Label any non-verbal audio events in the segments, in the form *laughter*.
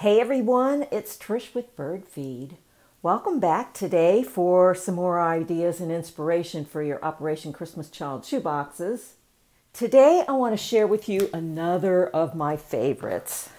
Hey everyone, it's Trish with ByrdFeed. Welcome back today for some more ideas and inspiration for your Operation Christmas Child shoeboxes. Today I want to share with you another of my favorites.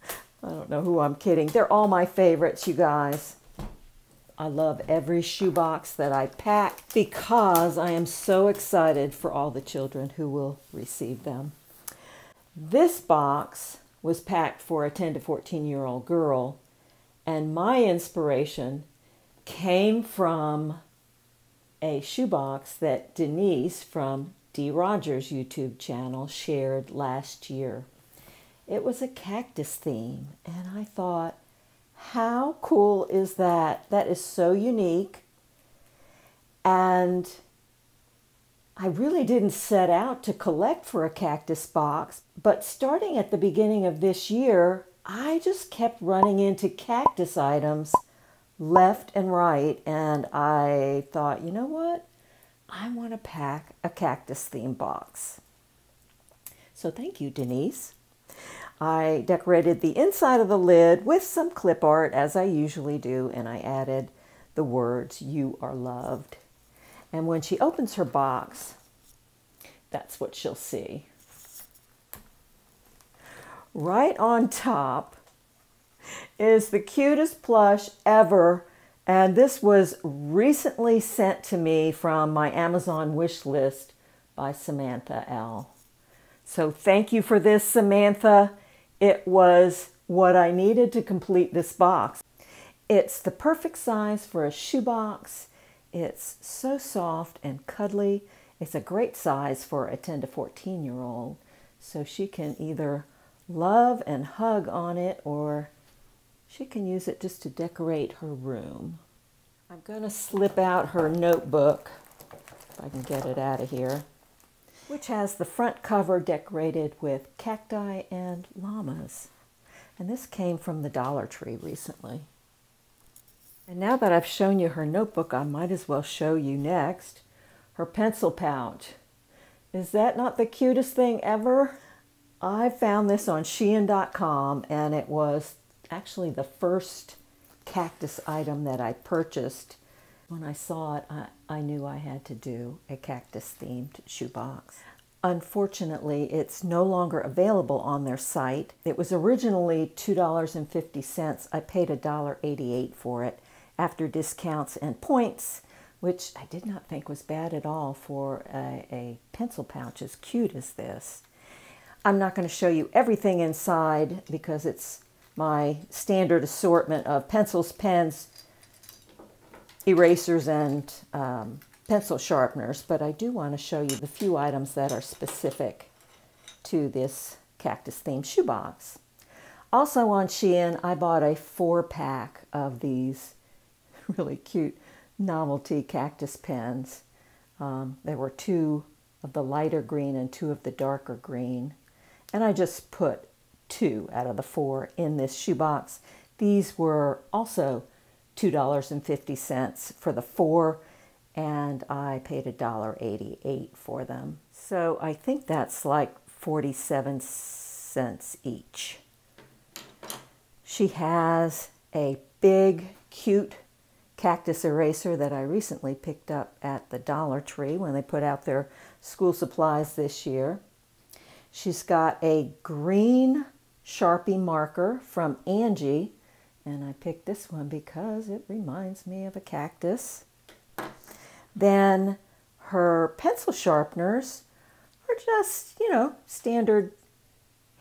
*laughs* I don't know who I'm kidding. They're all my favorites, you guys. I love every shoebox that I pack because I am so excited for all the children who will receive them. This box was packed for a 10 to 14 year old girl. And my inspiration came from a shoebox that Denise from D. Rogers YouTube channel shared last year. It was a cactus theme, and I thought, how cool is that? That is so unique. And I really didn't set out to collect for a cactus box, but starting at the beginning of this year, I just kept running into cactus items left and right, and I thought, you know what? I want to pack a cactus theme box. So thank you, Denise. I decorated the inside of the lid with some clip art, as I usually do, and I added the words, You are loved. And when she opens her box, that's what she'll see. Right on top is the cutest plush ever. And this was recently sent to me from my Amazon wish list by Samantha L. So thank you for this, Samantha. It was what I needed to complete this box. It's the perfect size for a shoebox. It's so soft and cuddly. It's a great size for a 10 to 14 year old. So she can either love and hug on it or she can use it just to decorate her room. I'm going to slip out her notebook, if I can get it out of here, which has the front cover decorated with cacti and llamas. And this came from the Dollar Tree recently. And now that I've shown you her notebook, I might as well show you next her pencil pouch. Is that not the cutest thing ever? I found this on Shein.com and it was actually the first cactus item that I purchased. When I saw it, I, I knew I had to do a cactus themed shoebox. Unfortunately, it's no longer available on their site. It was originally $2.50. I paid $1.88 for it after discounts and points, which I did not think was bad at all for a, a pencil pouch as cute as this. I'm not going to show you everything inside because it's my standard assortment of pencils, pens, erasers, and um, pencil sharpeners, but I do want to show you the few items that are specific to this cactus themed shoebox. Also on Shein, I bought a four pack of these *laughs* really cute novelty cactus pens. Um, there were two of the lighter green and two of the darker green. And I just put two out of the four in this shoebox. These were also $2.50 for the four, and I paid $1.88 for them. So I think that's like 47 cents each. She has a big, cute cactus eraser that I recently picked up at the Dollar Tree when they put out their school supplies this year. She's got a green Sharpie marker from Angie, and I picked this one because it reminds me of a cactus. Then her pencil sharpeners are just, you know, standard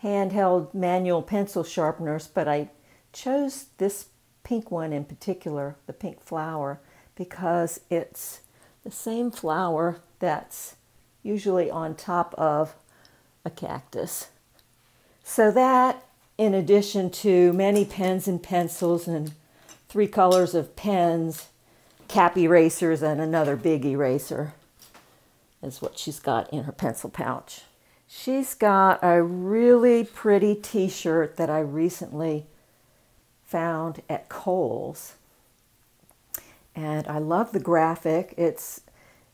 handheld manual pencil sharpeners, but I chose this pink one in particular, the pink flower, because it's the same flower that's usually on top of a cactus. So that, in addition to many pens and pencils and three colors of pens, cap erasers, and another big eraser, is what she's got in her pencil pouch. She's got a really pretty t-shirt that I recently found at Kohl's. And I love the graphic. It's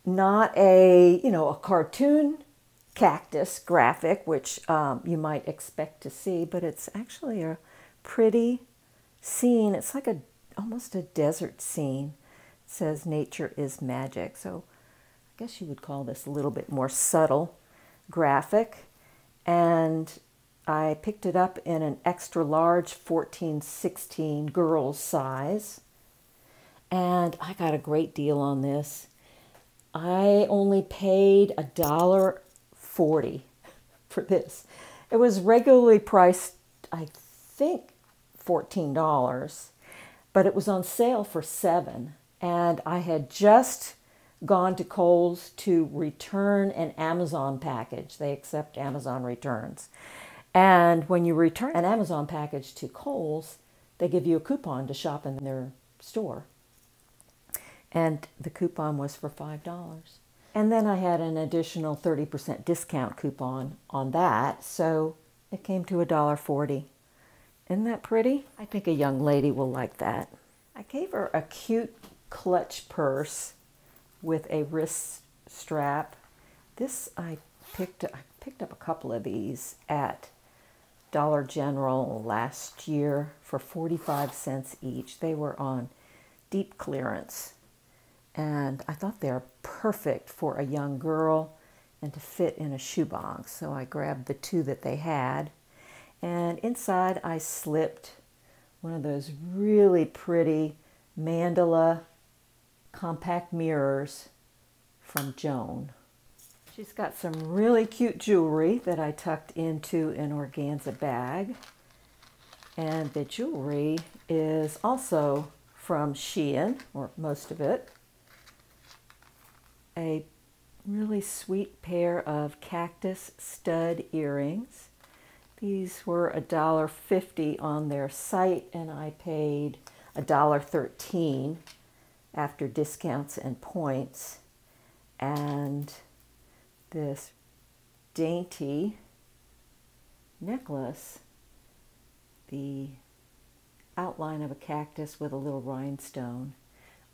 not a, you know, a cartoon cactus graphic, which um, you might expect to see, but it's actually a pretty scene. It's like a almost a desert scene. It says nature is magic. So I guess you would call this a little bit more subtle graphic. And I picked it up in an extra large 14 16 girls size. And I got a great deal on this. I only paid a dollar forty for this. It was regularly priced, I think, fourteen dollars, but it was on sale for seven. And I had just gone to Kohl's to return an Amazon package. They accept Amazon returns. And when you return an Amazon package to Kohl's, they give you a coupon to shop in their store. And the coupon was for $5. And then I had an additional 30% discount coupon on that, so it came to $1.40. Isn't that pretty? I think a young lady will like that. I gave her a cute clutch purse with a wrist strap. This I picked I picked up a couple of these at Dollar General last year for 45 cents each. They were on deep clearance. And I thought they're perfect for a young girl and to fit in a shoebox. So I grabbed the two that they had. And inside I slipped one of those really pretty mandala compact mirrors from Joan. She's got some really cute jewelry that I tucked into an organza bag. And the jewelry is also from Shein, or most of it. A really sweet pair of cactus stud earrings. These were a dollar fifty on their site, and I paid a dollar thirteen after discounts and points. And this dainty necklace, the outline of a cactus with a little rhinestone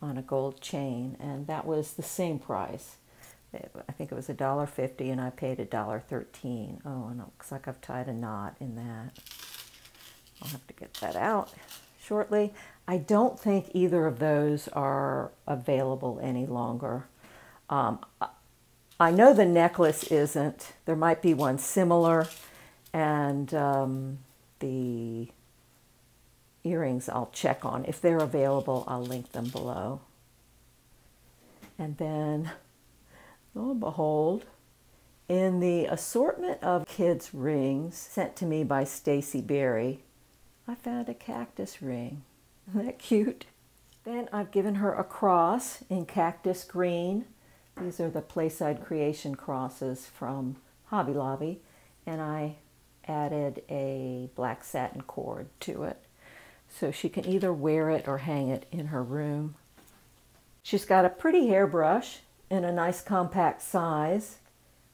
on a gold chain, and that was the same price. I think it was a dollar fifty, and I paid a dollar thirteen. Oh, and it looks like I've tied a knot in that. I'll have to get that out shortly. I don't think either of those are available any longer. Um, I know the necklace isn't. There might be one similar, and um, the earrings I'll check on. If they're available, I'll link them below. And then, lo and behold, in the assortment of kids' rings sent to me by Stacy Berry, I found a cactus ring. Isn't that cute? Then I've given her a cross in cactus green these are the Playside Creation crosses from Hobby Lobby, and I added a black satin cord to it. So she can either wear it or hang it in her room. She's got a pretty hairbrush in a nice compact size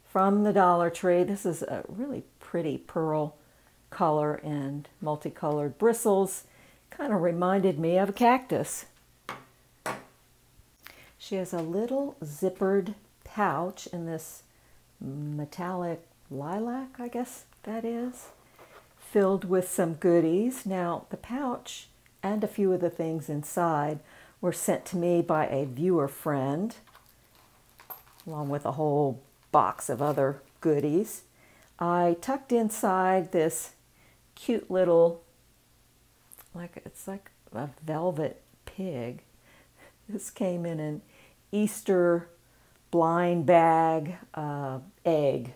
from the Dollar Tree. This is a really pretty pearl color and multicolored bristles. Kind of reminded me of a cactus. She has a little zippered pouch in this metallic lilac, I guess that is, filled with some goodies. Now, the pouch and a few of the things inside were sent to me by a viewer friend, along with a whole box of other goodies. I tucked inside this cute little, like it's like a velvet pig. This came in an Easter blind bag uh, egg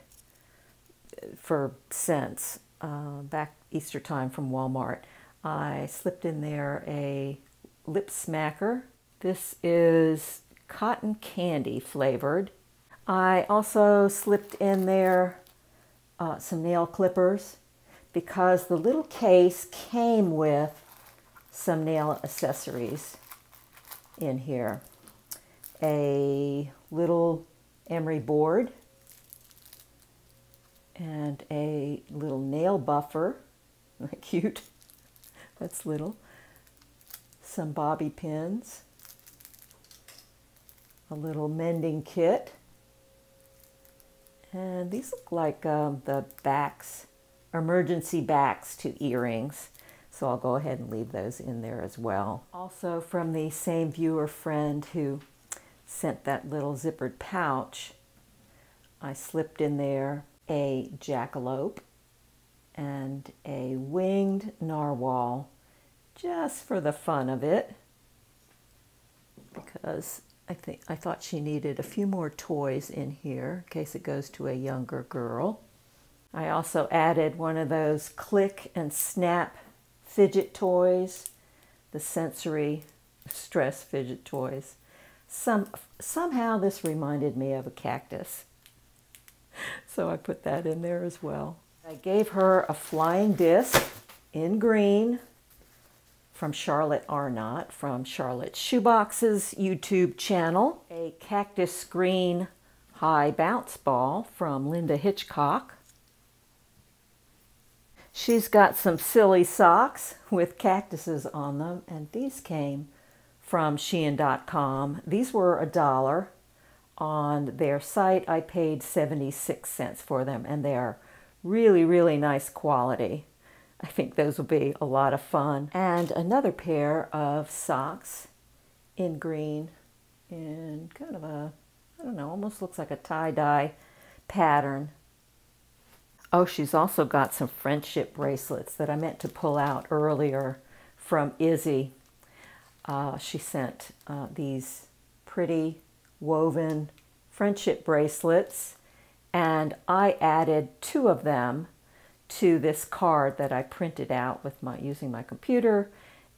for cents uh, back Easter time from Walmart. I slipped in there a lip smacker. This is cotton candy flavored. I also slipped in there uh, some nail clippers because the little case came with some nail accessories in here a little emery board and a little nail buffer. *laughs* Cute. That's little. Some bobby pins. A little mending kit. And these look like um, the backs, emergency backs to earrings. So I'll go ahead and leave those in there as well. Also from the same viewer friend who sent that little zippered pouch, I slipped in there a jackalope and a winged narwhal just for the fun of it because I think I thought she needed a few more toys in here in case it goes to a younger girl. I also added one of those click and snap fidget toys, the sensory stress fidget toys. Some somehow this reminded me of a cactus. *laughs* So I put that in there as well. I gave her a flying disc in green from Charlotte Arnott from Charlotte Shoebox's YouTube channel, a cactus green high bounce ball from Linda Hitchcock. She's got some silly socks with cactuses on them, and these came from Shein.com. These were a dollar on their site. I paid 76 cents for them, and they are really, really nice quality. I think those will be a lot of fun. And another pair of socks in green in kind of a, I don't know, almost looks like a tie-dye pattern. Oh, she's also got some friendship bracelets that I meant to pull out earlier from Izzy. Uh, she sent uh, these pretty woven friendship bracelets and I added two of them to this card that I printed out with my using my computer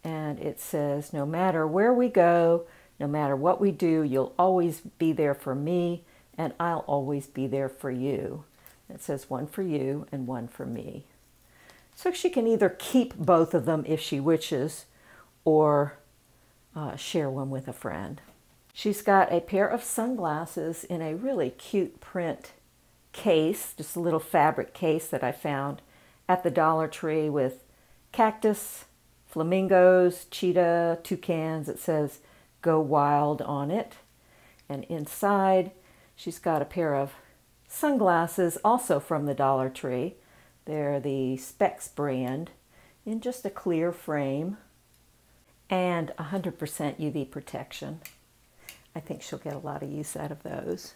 and it says no matter where we go, no matter what we do, you'll always be there for me and I'll always be there for you. It says one for you and one for me. So she can either keep both of them if she wishes or uh, share one with a friend. She's got a pair of sunglasses in a really cute print case, just a little fabric case that I found at the Dollar Tree with cactus, flamingos, cheetah, toucans. It says go wild on it. And inside, she's got a pair of sunglasses, also from the Dollar Tree. They're the Specs brand in just a clear frame and 100% UV protection. I think she'll get a lot of use out of those.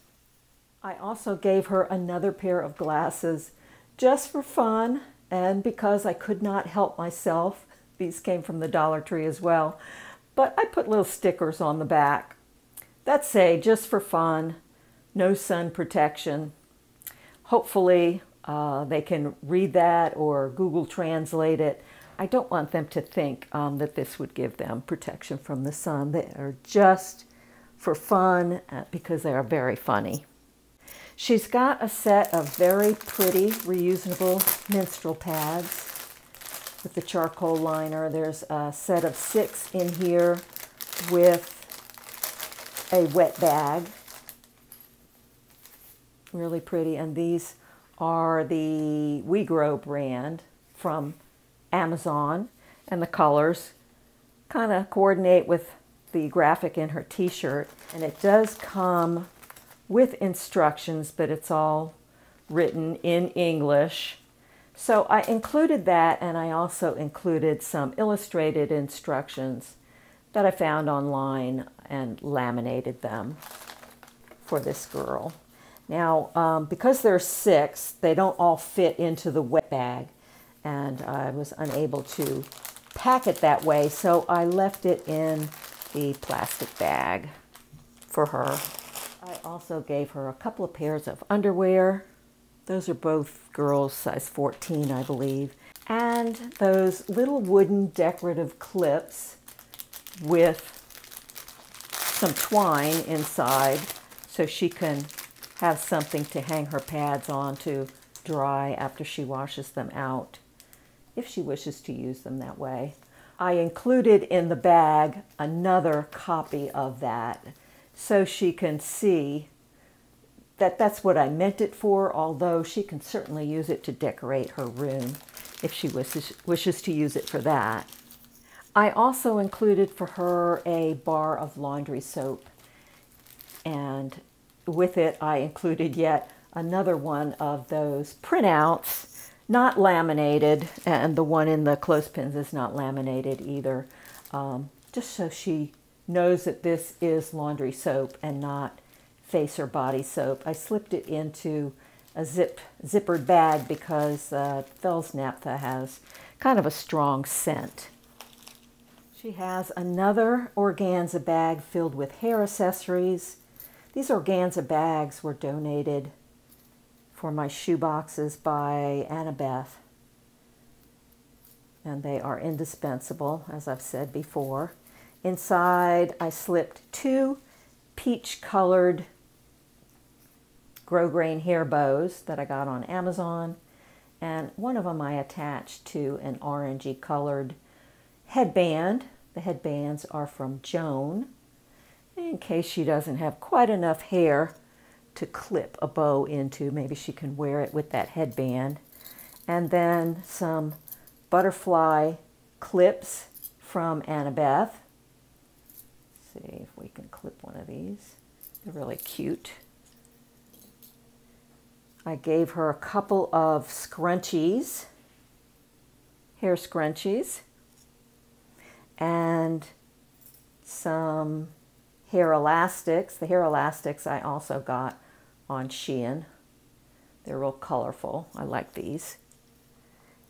I also gave her another pair of glasses just for fun and because I could not help myself. These came from the Dollar Tree as well. But I put little stickers on the back that say just for fun, no sun protection. Hopefully uh, they can read that or Google Translate it. I don't want them to think um, that this would give them protection from the sun. They are just for fun uh, because they are very funny. She's got a set of very pretty reusable menstrual pads with the charcoal liner. There's a set of six in here with a wet bag. Really pretty. And these are the Wegreeco brand from Amazon. And the colors kind of coordinate with the graphic in her t-shirt. And it does come with instructions, but it's all written in English. So I included that and I also included some illustrated instructions that I found online and laminated them for this girl. Now, um, because there's six, they don't all fit into the wet bag and I was unable to pack it that way, so I left it in the plastic bag for her. I also gave her a couple of pairs of underwear. Those are both girls, size 14, I believe. And those little wooden decorative clips with some twine inside so she can have something to hang her pads on to dry after she washes them out, if she wishes to use them that way. I included in the bag another copy of that so she can see that that's what I meant it for, although she can certainly use it to decorate her room if she wishes, wishes to use it for that. I also included for her a bar of laundry soap, and with it I included yet another one of those printouts not laminated, and the one in the clothespins is not laminated either. Um, just so she knows that this is laundry soap and not face or body soap. I slipped it into a zip zippered bag because uh, Fels Naptha has kind of a strong scent. She has another organza bag filled with hair accessories. These organza bags were donated for my shoe boxes by Annabeth. And they are indispensable, as I've said before. Inside, I slipped two peach colored grosgrain hair bows that I got on Amazon. And one of them I attached to an orangey colored headband. The headbands are from Joan, in case she doesn't have quite enough hair to clip a bow into. Maybe she can wear it with that headband. And then some butterfly clips from Annabeth see if we can clip one of these. They're really cute. I gave her a couple of scrunchies, hair scrunchies, and some hair elastics. The hair elastics I also got on Shein. They're real colorful. I like these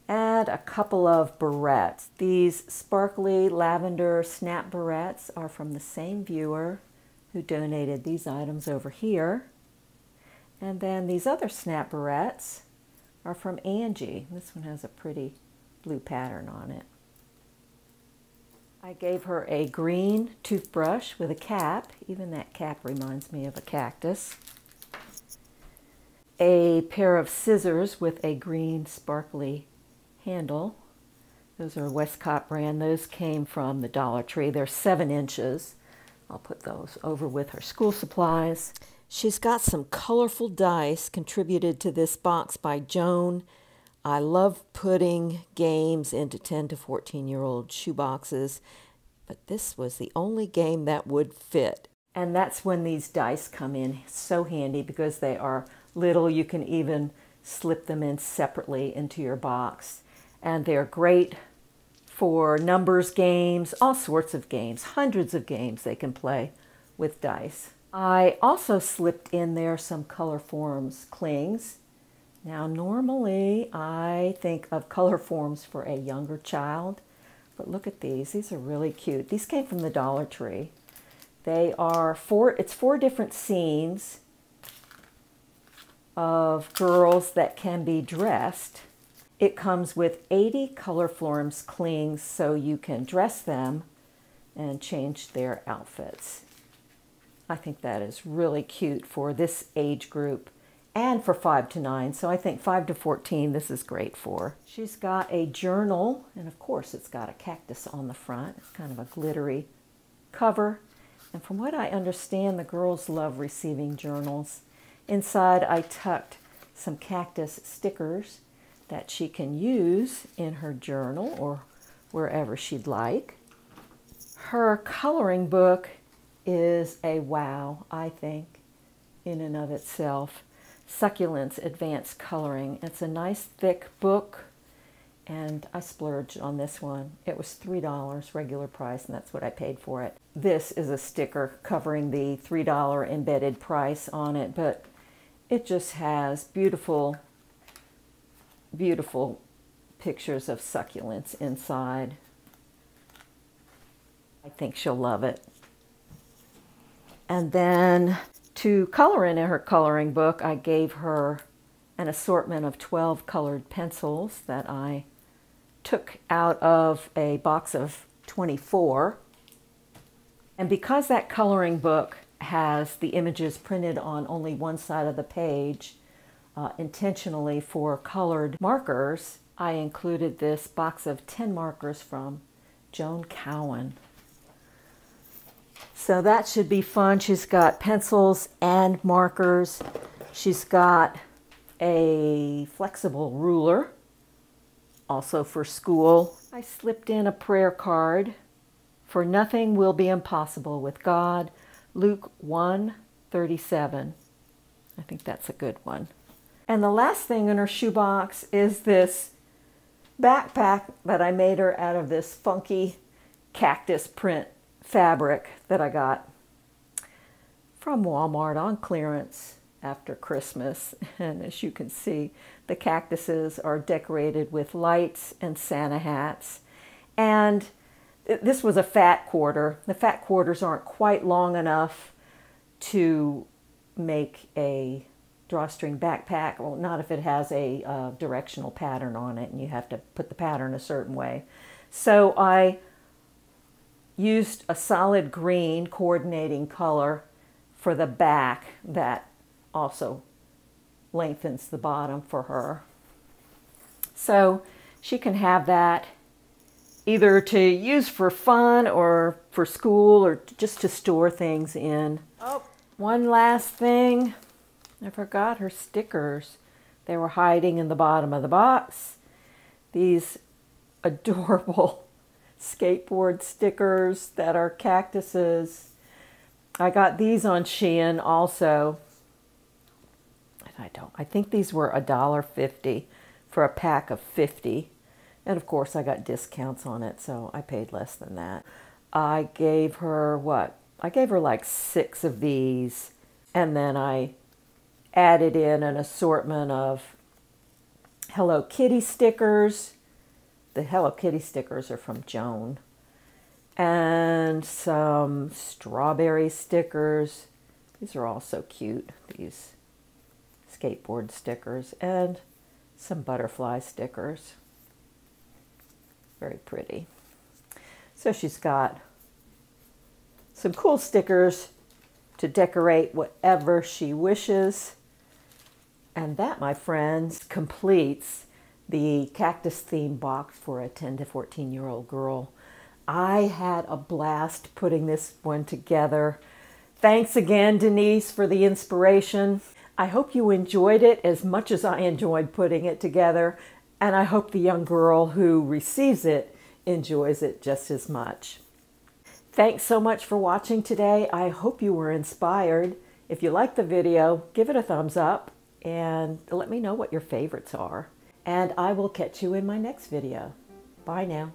and a couple of barrettes. These sparkly lavender snap barrettes are from the same viewer who donated these items over here. And then these other snap barrettes are from Angie. This one has a pretty blue pattern on it. I gave her a green toothbrush with a cap. Even that cap reminds me of a cactus. A pair of scissors with a green sparkly handle. Those are Westcott brand. Those came from the Dollar Tree. They're seven inches. I'll put those over with her school supplies. She's got some colorful dice contributed to this box by Joan. I love putting games into 10 to 14 year old shoe boxes, but this was the only game that would fit. And that's when these dice come in so handy because they are little. You can even slip them in separately into your box and they're great for numbers games, all sorts of games, hundreds of games they can play with dice. I also slipped in there some color forms clings. Now, normally I think of color forms for a younger child, but look at these. These are really cute. These came from the Dollar Tree. They are four, it's four different scenes of girls that can be dressed it comes with 80 color forms clings so you can dress them and change their outfits. I think that is really cute for this age group and for 5 to 9. So I think 5 to 14 this is great for. She's got a journal and of course it's got a cactus on the front. It's kind of a glittery cover. And from what I understand, the girls love receiving journals. Inside I tucked some cactus stickers that she can use in her journal or wherever she'd like. Her coloring book is a wow, I think, in and of itself. Succulents Advanced Coloring. It's a nice thick book, and I splurged on this one. It was $3 regular price, and that's what I paid for it. This is a sticker covering the $3 embedded price on it, but it just has beautiful beautiful pictures of succulents inside. I think she'll love it. And then to color in her coloring book, I gave her an assortment of 12 colored pencils that I took out of a box of 24. And because that coloring book has the images printed on only one side of the page, uh, intentionally for colored markers, I included this box of 10 markers from Joan Cowan. So that should be fun. She's got pencils and markers. She's got a flexible ruler, also for school. I slipped in a prayer card. For nothing will be impossible with God. Luke 1 37. I think that's a good one. And the last thing in her shoebox is this backpack that I made her out of this funky cactus print fabric that I got from Walmart on clearance after Christmas. *laughs* And as you can see, the cactuses are decorated with lights and Santa hats. And this was a fat quarter. The fat quarters aren't quite long enough to make a drawstring backpack. Well, not if it has a uh, directional pattern on it and you have to put the pattern a certain way. So I used a solid green coordinating color for the back that also lengthens the bottom for her. So she can have that either to use for fun or for school or just to store things in. Oh, one last thing. I forgot her stickers. They were hiding in the bottom of the box. These *laughs* adorable skateboard stickers that are cactuses. I got these on Shein also. I don't. I think these were a dollar fifty for a pack of 50. And of course, I got discounts on it, so I paid less than that. I gave her what? I gave her like six of these, and then I added in an assortment of Hello Kitty stickers. The Hello Kitty stickers are from Joan. And some strawberry stickers. These are all so cute, these skateboard stickers. And some butterfly stickers. Very pretty. So she's got some cool stickers to decorate whatever she wishes. And that, my friends, completes the cactus theme box for a 10 to 14 year old girl. I had a blast putting this one together. Thanks again, Denise, for the inspiration. I hope you enjoyed it as much as I enjoyed putting it together, and I hope the young girl who receives it enjoys it just as much. Thanks so much for watching today. I hope you were inspired. If you liked the video, give it a thumbs up and let me know what your favorites are. And I will catch you in my next video. Bye now.